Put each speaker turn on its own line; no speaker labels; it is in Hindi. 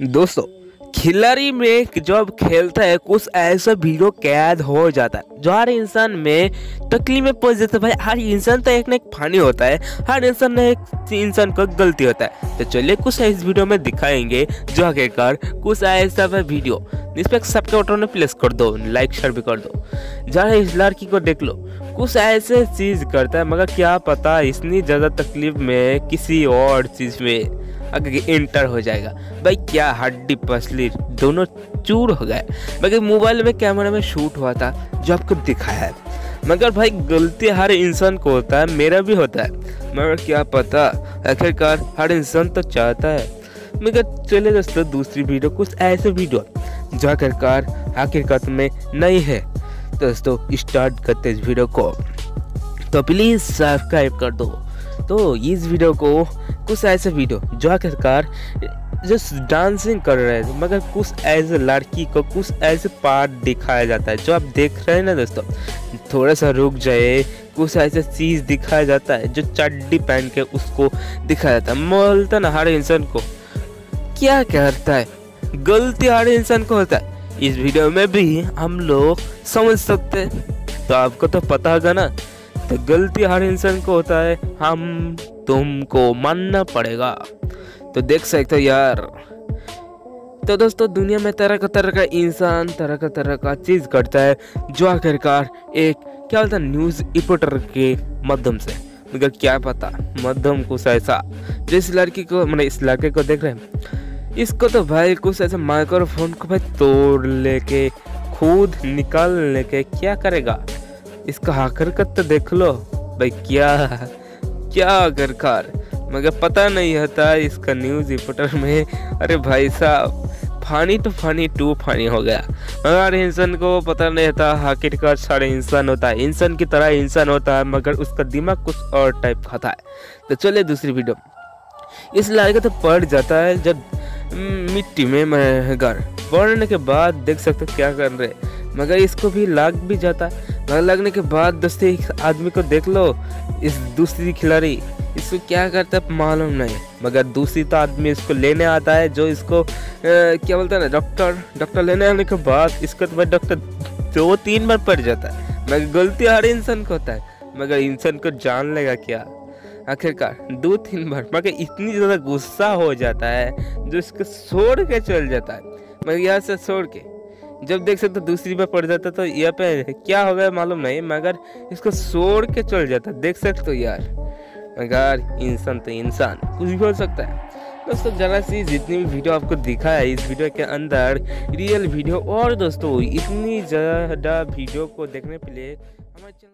दोस्तों, खिलाड़ी में जब खेलता है, कुछ ऐसा वीडियो कैद हो जाता है, जो हर इंसान में तकलीफ़ में पहुँच जाता है। भाई, हर इंसान तो एक ना एक फानी होता है, हर इंसान में एक इंसान को गलती होता है। तो चलिए, कुछ इस वीडियो में दिखाएँगे, जो आखिरकार कुछ ऐसा वीडियो। इस पर सबके ऑटो ने प्लेस कर दो, लाइक, शेयर भी कर दो। जरा इस लड़की को देख लो, कुछ ऐसे चीज़ करता है, मगर क्या पता इतनी ज़्यादा तकलीफ़ में किसी और चीज़ में। अगर इंटर हो जाएगा। भाई, क्या हड्डी पसली, दोनों चूर हो गए। मगर मोबाइल में कैमरा में शूट हुआ था, जो आपको दिखाया है। मगर भाई, गलती हर इंसान को होता है, मेरा भी होता है। मगर क्या पता, आखिरकार हर इंसान तो चाहता है। मगर चले दोस्तों, दूसरी वीडियो कुछ ऐसे वीडियो जो आखिरकार आखिरकार में नहीं है। दोस्तों स्टार्ट करते इस वीडियो को। तो प्लीज़ सब्सक्राइब कर दो। तो इस वीडियो को कुछ ऐसे वीडियो जो आखिरकार जस्ट डांसिंग कर रहे थे मगर कुछ ऐसे लड़की को कुछ ऐसे पार्ट दिखाया जाता है, जो आप देख रहे हैं ना दोस्तों, थोड़ा सा रुक जाए, कुछ ऐसे चीज़ दिखाया जाता है, जो चड्डी पहन के उसको दिखाया जाता है। बोलता ना हर इंसान को क्या करता है? गलती हर इंसान को होता है। इस वीडियो में भी हम लोग समझ सकते हैं। तो आपको तो पता होगा ना तो गलती हर इंसान को होता है, हम तुमको मानना पड़ेगा। तो देख सकते हो यार। तो दोस्तों, दुनिया में तरह का तरह का इंसान, तरह का तरह का चीज़ करता है, जो आखिरकार एक, क्या बोलता है न्यूज़ रिपोर्टर के माध्यम से। मगर क्या पता, मध्यम कुछ ऐसा। जो इस लड़की को, मैंने इस लड़के को देख रहे हैं। इसको तो भाई कुछ ऐसा माइक्रोफोन को भाई तोड़ लेके, खुद निकाल लेके क्या करेगा? इसका हरकत तो देख लो, भाई क्या क्या आखिरकार मगर पता नहीं होता इसका न्यूज़ रिपोर्टर में, अरे भाई साहब फानी तो फानी टू फानी हो गया। मगर इंसान को पता नहीं होता आखिरकार सारे इंसान होता है। इंसान की तरह इंसान होता है, मगर उसका दिमाग कुछ और टाइप खाता है तो चलिए दूसरी वीडियो इस लड़के तो पड़ जाता है जब मिट्टी में घर पढ़ने के बाद देख सकते क्या कर रहे मगर इसको भी लाग भी जाता। है मगर लगने के बाद दोस्तों एक आदमी को देख लो इस दूसरी खिलाड़ी। इसको क्या करता है मालूम नहीं। मगर दूसरी तो आदमी इसको लेने आता है जो इसको आ, क्या बोलता है ना डॉक्टर डॉक्टर लेने आने के बाद इसको तो भाई डॉक्टर दो तीन बार पड़ जाता है। मगर गलती हर इंसान को होता है। मगर इंसान को जान लेगा क्या? आखिरकार दो तीन बार। मगर इतनी ज़्यादा गुस्सा हो जाता है जो इसको छोड़ के चल जाता है। मगर यहाँ से छोड़ के। जब देख सकते दूसरी बार पड़ जाता तो यहाँ पे क्या हो गया मालूम नहीं, मगर इसको छोड़ के चल जाता, देख सकते हो यार। मगर इंसान तो इंसान, कुछ भी हो सकता है। दोस्तों, जरा सी जितनी भी वीडियो आपको दिखा है, इस वीडियो के अंदर रियल वीडियो और दोस्तों, इतनी ज़्यादा वीडियो को देखने के लिए हमारे चैनल